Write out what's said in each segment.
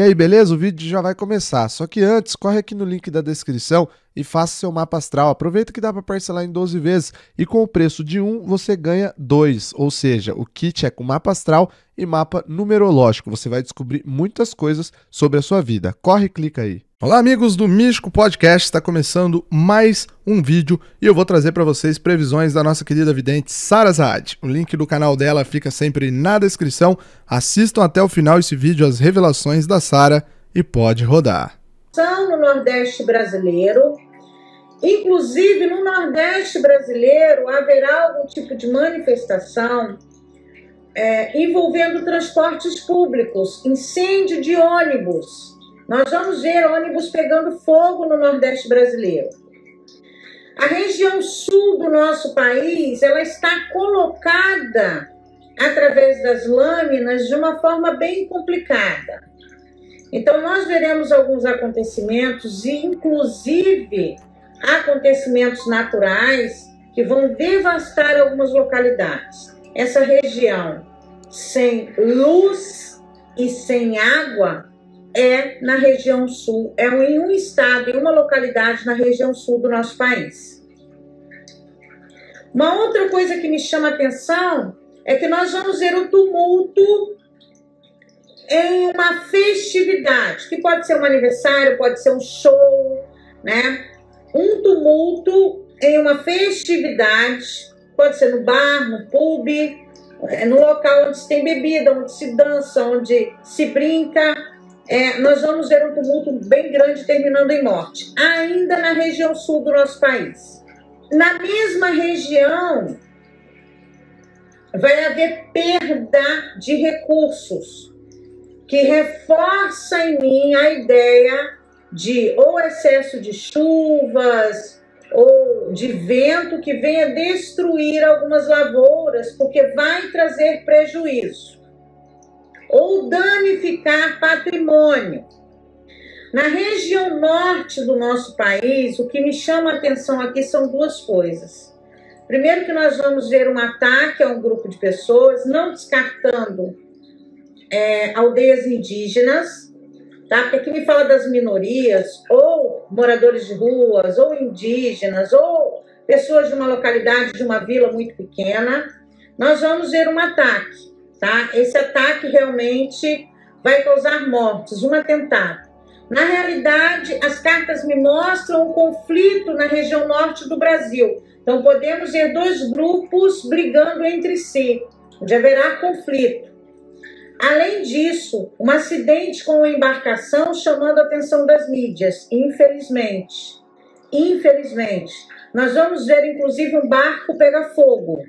E aí, beleza? O vídeo já vai começar. Só que antes, corre aqui no link da descrição e faça seu mapa astral. Aproveita que dá para parcelar em 12 vezes e com o preço de um você ganha dois. Ou seja, o kit é com mapa astral e mapa numerológico. Você vai descobrir muitas coisas sobre a sua vida. Corre e clica aí. Olá, amigos do Místico Podcast. Está começando mais um vídeo e eu vou trazer para vocês previsões da nossa querida vidente Sara Zad. O link do canal dela fica sempre na descrição. Assistam até o final esse vídeo, as revelações da Sara, e pode rodar. No Nordeste brasileiro, inclusive no Nordeste brasileiro, haverá algum tipo de manifestação é, envolvendo transportes públicos, incêndio de ônibus nós vamos ver ônibus pegando fogo no Nordeste brasileiro. A região sul do nosso país, ela está colocada através das lâminas de uma forma bem complicada. Então nós veremos alguns acontecimentos, inclusive acontecimentos naturais que vão devastar algumas localidades. Essa região sem luz e sem água é na região sul, é em um estado, em uma localidade na região sul do nosso país. Uma outra coisa que me chama atenção é que nós vamos ver o tumulto em uma festividade, que pode ser um aniversário, pode ser um show, né? Um tumulto em uma festividade, pode ser no bar, no pub, é, no local onde se tem bebida, onde se dança, onde se brinca, é, nós vamos ver um tumulto bem grande terminando em morte, ainda na região sul do nosso país. Na mesma região, vai haver perda de recursos, que reforça em mim a ideia de ou excesso de chuvas ou de vento que venha destruir algumas lavouras, porque vai trazer prejuízo ou danificar patrimônio. Na região norte do nosso país, o que me chama a atenção aqui são duas coisas. Primeiro, que nós vamos ver um ataque a um grupo de pessoas, não descartando é, aldeias indígenas, tá? Porque aqui me fala das minorias, ou moradores de ruas, ou indígenas, ou pessoas de uma localidade, de uma vila muito pequena. Nós vamos ver um ataque tá? Esse ataque realmente vai causar mortes, um atentado. Na realidade, as cartas me mostram um conflito na região norte do Brasil. Então, podemos ver dois grupos brigando entre si, onde haverá conflito. Além disso, um acidente com uma embarcação chamando a atenção das mídias, infelizmente. Infelizmente. Nós vamos ver, inclusive, um barco pegar fogo.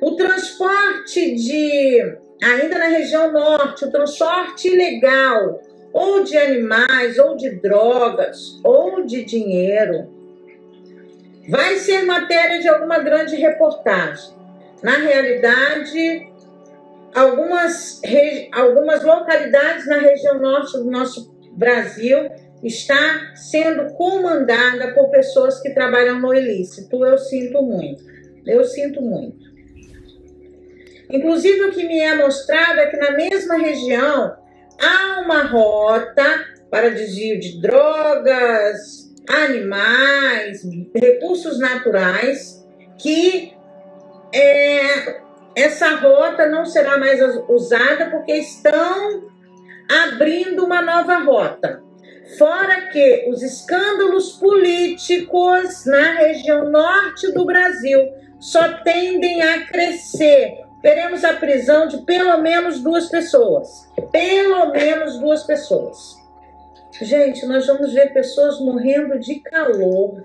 O transporte de, ainda na região norte, o transporte ilegal, ou de animais, ou de drogas, ou de dinheiro, vai ser matéria de alguma grande reportagem. Na realidade, algumas, algumas localidades na região norte do nosso Brasil está sendo comandada por pessoas que trabalham no ilícito. Eu sinto muito. Eu sinto muito. Inclusive, o que me é mostrado é que na mesma região há uma rota para desvio de drogas, animais, recursos naturais, que é, essa rota não será mais usada porque estão abrindo uma nova rota. Fora que os escândalos políticos na região norte do Brasil só tendem a crescer teremos a prisão de pelo menos duas pessoas. Pelo menos duas pessoas. Gente, nós vamos ver pessoas morrendo de calor.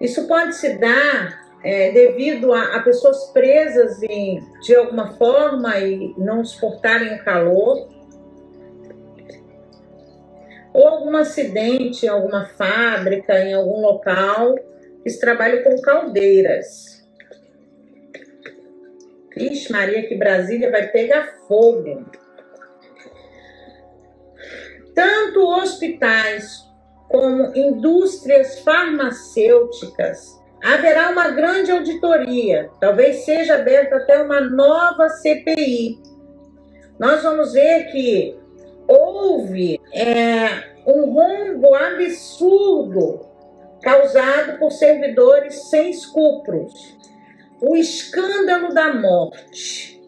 Isso pode se dar é, devido a, a, pessoas presas em, de alguma forma e não suportarem o calor. Ou algum acidente em alguma fábrica, em algum local, que se trabalha com caldeiras. Vixe, Maria, que Brasília vai pegar fogo. Tanto hospitais como indústrias farmacêuticas haverá uma grande auditoria. Talvez seja aberta até uma nova CPI nós vamos ver que houve é, um rombo absurdo causado por servidores sem escrúpulos. O escândalo da morte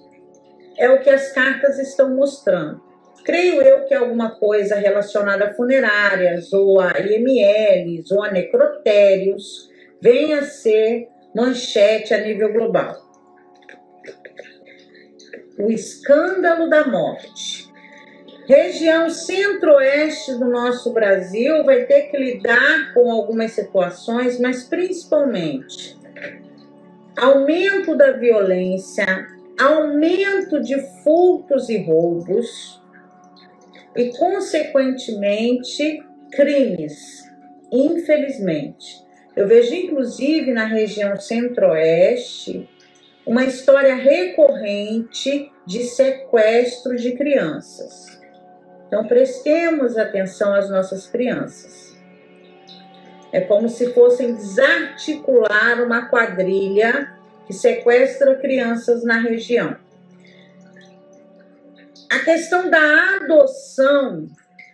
é o que as cartas estão mostrando. Creio eu que alguma coisa relacionada a funerárias, ou a IMLs, ou a necrotérios, venha a ser manchete a nível global. O escândalo da morte. Região centro-oeste do nosso Brasil vai ter que lidar com algumas situações, mas principalmente aumento da violência, aumento de furtos e roubos e, consequentemente, crimes, infelizmente. Eu vejo, inclusive, na região centro-oeste, uma história recorrente de sequestro de crianças. Então, prestemos atenção às nossas crianças. É como se fossem desarticular uma quadrilha que sequestra crianças na região. A questão da adoção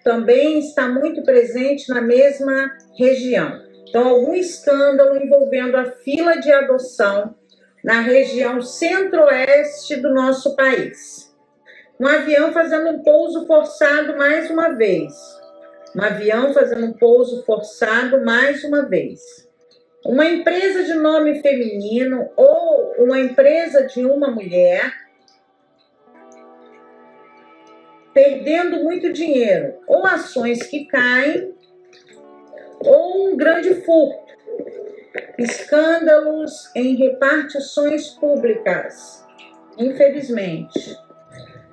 também está muito presente na mesma região. Então, algum escândalo envolvendo a fila de adoção na região centro-oeste do nosso país. Um avião fazendo um pouso forçado mais uma vez. Um avião fazendo um pouso forçado mais uma vez. Uma empresa de nome feminino ou uma empresa de uma mulher perdendo muito dinheiro, ou ações que caem, ou um grande furto. Escândalos em repartições públicas, infelizmente.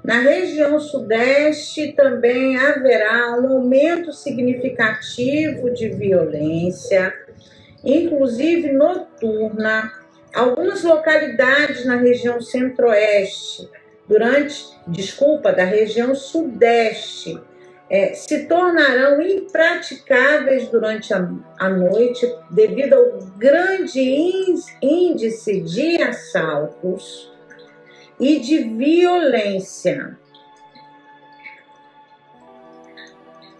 Na região sudeste também haverá um aumento significativo de violência, inclusive noturna. Algumas localidades na região centro-oeste, durante, desculpa, da região sudeste, é, se tornarão impraticáveis durante a, a noite devido ao grande índice de assaltos e de violência.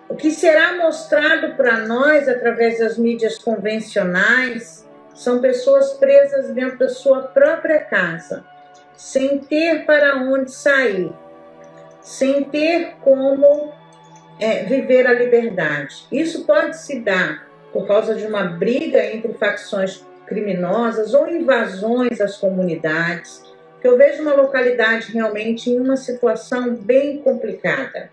O que será mostrado para nós através das mídias convencionais são pessoas presas dentro da sua própria casa, sem ter para onde sair, sem ter como é, viver a liberdade. Isso pode se dar por causa de uma briga entre facções criminosas ou invasões às comunidades, que eu vejo uma localidade realmente em uma situação bem complicada.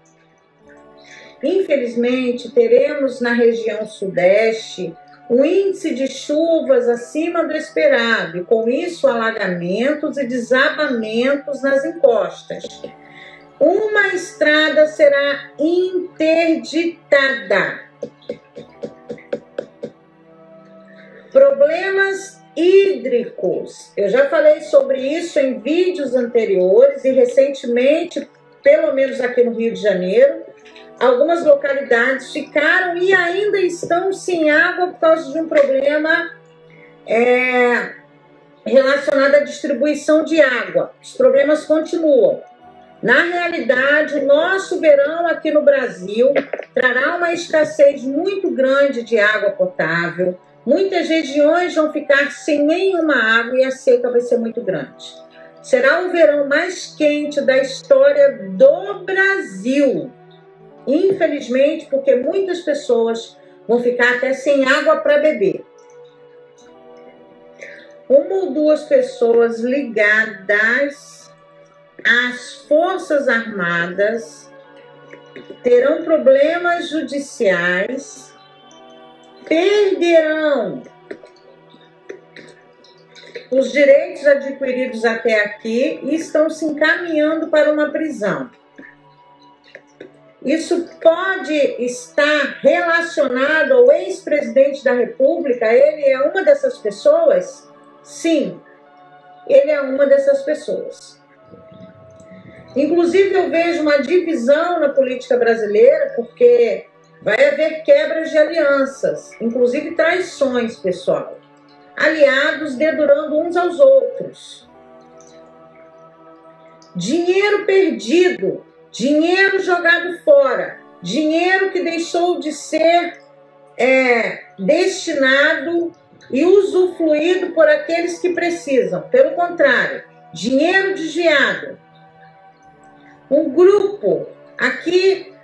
Infelizmente, teremos na região sudeste um índice de chuvas acima do esperado e, com isso, alagamentos e desabamentos nas encostas uma estrada será interditada. Problemas hídricos. Eu já falei sobre isso em vídeos anteriores e recentemente, pelo menos aqui no Rio de Janeiro, algumas localidades ficaram e ainda estão sem água por causa de um problema é, relacionado à distribuição de água. Os problemas continuam. Na realidade, nosso verão aqui no Brasil trará uma escassez muito grande de água potável. Muitas regiões vão ficar sem nenhuma água e a seca vai ser muito grande. Será o verão mais quente da história do Brasil. Infelizmente, porque muitas pessoas vão ficar até sem água para beber. Uma ou duas pessoas ligadas as Forças Armadas terão problemas judiciais, perderão os direitos adquiridos até aqui e estão se encaminhando para uma prisão. Isso pode estar relacionado ao ex-presidente da República? Ele é uma dessas pessoas? Sim, ele é uma dessas pessoas. Inclusive, eu vejo uma divisão na política brasileira, porque vai haver quebras de alianças, inclusive traições, pessoal. Aliados dedurando uns aos outros. dinheiro perdido, dinheiro jogado fora, dinheiro que deixou de ser é, destinado e usufruído por aqueles que precisam. Pelo contrário, dinheiro desviado. Um grupo, aqui,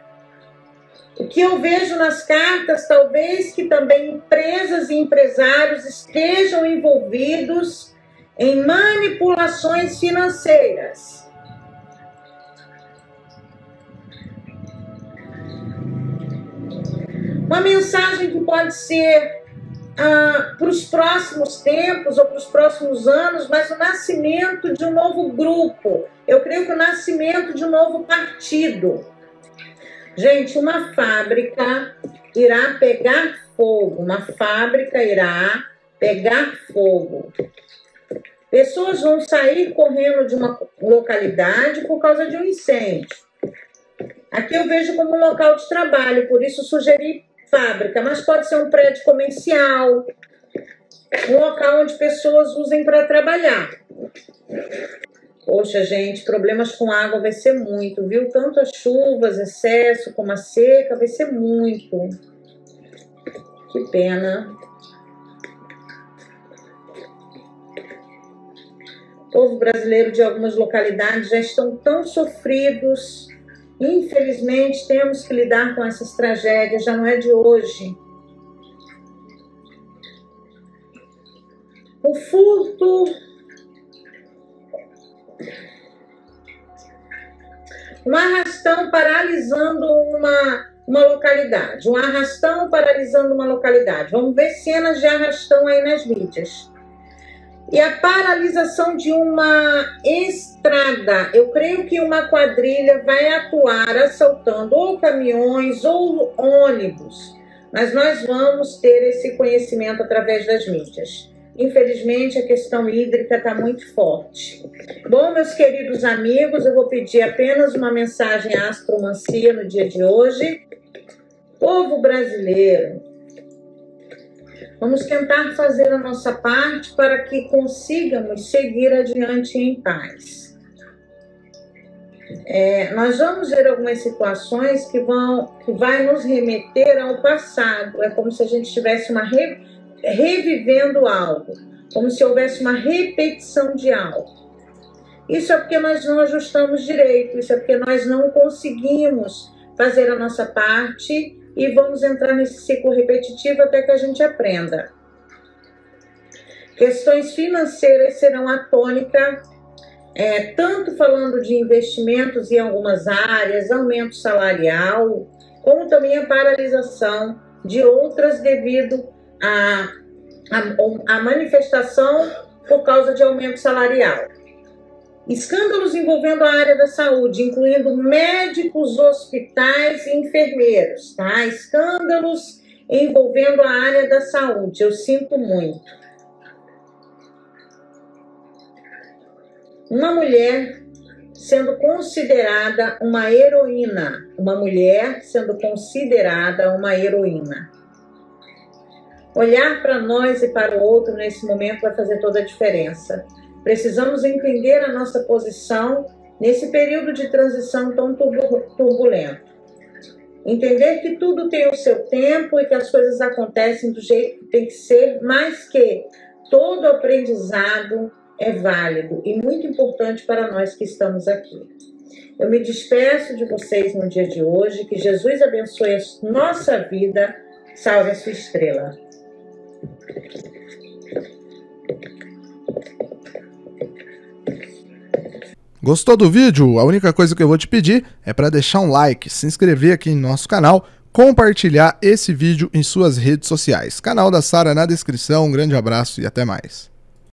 o que eu vejo nas cartas, talvez que também empresas e empresários estejam envolvidos em manipulações financeiras. Uma mensagem que pode ser ah, para os próximos tempos ou para os próximos anos, mas o nascimento de um novo grupo. Eu creio que o nascimento de um novo partido. Gente, uma fábrica irá pegar fogo, uma fábrica irá pegar fogo. Pessoas vão sair correndo de uma localidade por causa de um incêndio. Aqui eu vejo como um local de trabalho, por isso sugeri fábrica, mas pode ser um prédio comercial, um local onde pessoas usem para trabalhar. Poxa, gente, problemas com água vai ser muito, viu? Tanto as chuvas, excesso, como a seca, vai ser muito. Que pena. O povo brasileiro de algumas localidades já estão tão sofridos Infelizmente, temos que lidar com essas tragédias, já não é de hoje. O furto. Um arrastão paralisando uma, uma localidade. Um arrastão paralisando uma localidade. Vamos ver cenas de arrastão aí nas mídias e a paralisação de uma estrada. Eu creio que uma quadrilha vai atuar assaltando ou caminhões ou ônibus, mas nós vamos ter esse conhecimento através das mídias. Infelizmente, a questão hídrica está muito forte. Bom, meus queridos amigos, eu vou pedir apenas uma mensagem à astromancia no dia de hoje. Povo brasileiro, Vamos tentar fazer a nossa parte para que consigamos seguir adiante em paz. É, nós vamos ver algumas situações que vão que vai nos remeter ao passado. É como se a gente estivesse uma revivendo algo, como se houvesse uma repetição de algo. Isso é porque nós não ajustamos direito, isso é porque nós não conseguimos fazer a nossa parte e vamos entrar nesse ciclo repetitivo até que a gente aprenda. Questões financeiras serão a tônica, é, tanto falando de investimentos em algumas áreas, aumento salarial, como também a paralisação de outras devido a, a, a manifestação por causa de aumento salarial. Escândalos envolvendo a área da saúde, incluindo médicos, hospitais e enfermeiros, tá? Escândalos envolvendo a área da saúde. Eu sinto muito. Uma mulher sendo considerada uma heroína, uma mulher sendo considerada uma heroína. Olhar para nós e para o outro nesse momento vai fazer toda a diferença. Precisamos entender a nossa posição nesse período de transição tão turbulento. Entender que tudo tem o seu tempo e que as coisas acontecem do jeito que tem que ser, mas que todo aprendizado é válido e muito importante para nós que estamos aqui. Eu me despeço de vocês no dia de hoje, que Jesus abençoe a nossa vida, salve a sua estrela. Gostou do vídeo? A única coisa que eu vou te pedir é para deixar um like, se inscrever aqui em nosso canal, compartilhar esse vídeo em suas redes sociais. Canal da Sara na descrição. Um grande abraço e até mais.